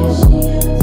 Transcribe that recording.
She is.